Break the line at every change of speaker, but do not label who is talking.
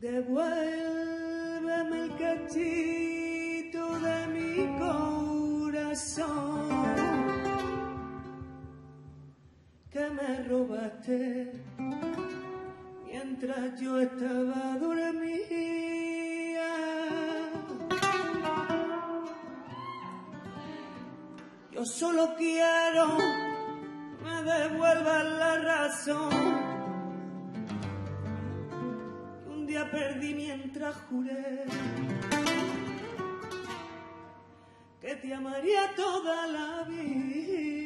Devuélveme el cachito de mi corazón que me robaste mientras yo estaba dormida. Yo solo quiero me devuelvan la razón perdí mientras juré que te amaría toda la vida.